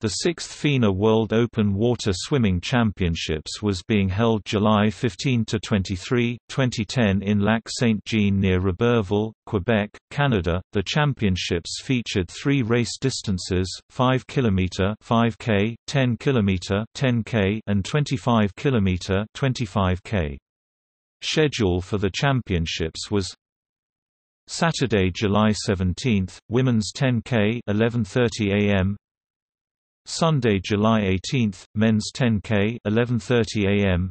The sixth FINA World Open Water Swimming Championships was being held July 15–23, 2010 in Lac Saint-Jean near Roberval, Quebec, Canada. The championships featured three race distances, 5 km 5K, 10 km 10K and 25 km 25K. Schedule for the championships was Saturday, July 17, Women's 10K 11:30 a.m. Sunday, July 18, Men's 10K 11:30 a.m.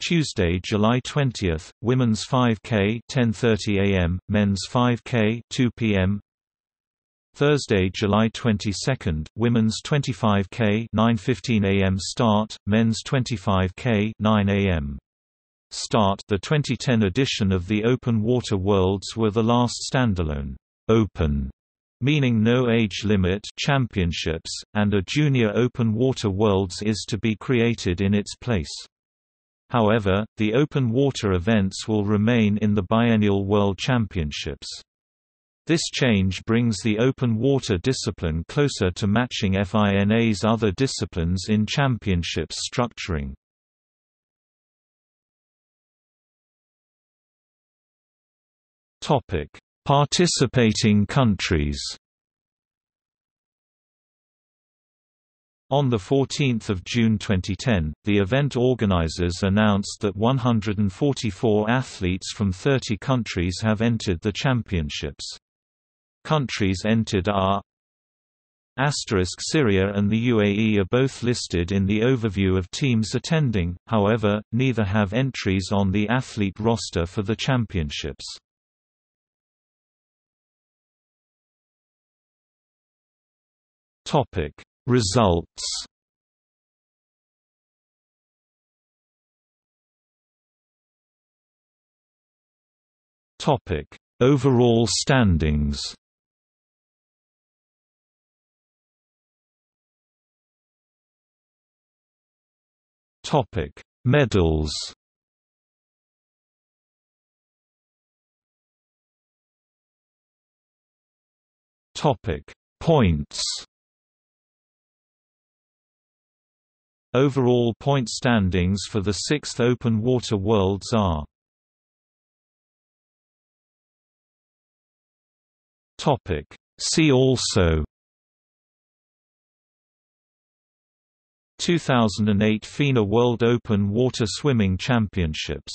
Tuesday, July 20, Women's 5K 10:30 a.m., Men's 5K 2 p.m. Thursday, July 22, Women's 25K 9:15 a.m. start, Men's 25K 9 a.m. start. The 2010 edition of the Open Water Worlds were the last standalone Open meaning no age limit championships, and a Junior Open Water Worlds is to be created in its place. However, the open water events will remain in the biennial World Championships. This change brings the open water discipline closer to matching FINA's other disciplines in championships structuring. Topic: Participating countries On 14 June 2010, the event organizers announced that 144 athletes from 30 countries have entered the championships. Countries entered are Asterisk Syria and the UAE are both listed in the overview of teams attending, however, neither have entries on the athlete roster for the championships. Topic. Results Topic. Overall standings Topic. Medals Topic. Points Overall point standings for the sixth Open Water Worlds are See also 2008 FINA World Open Water Swimming Championships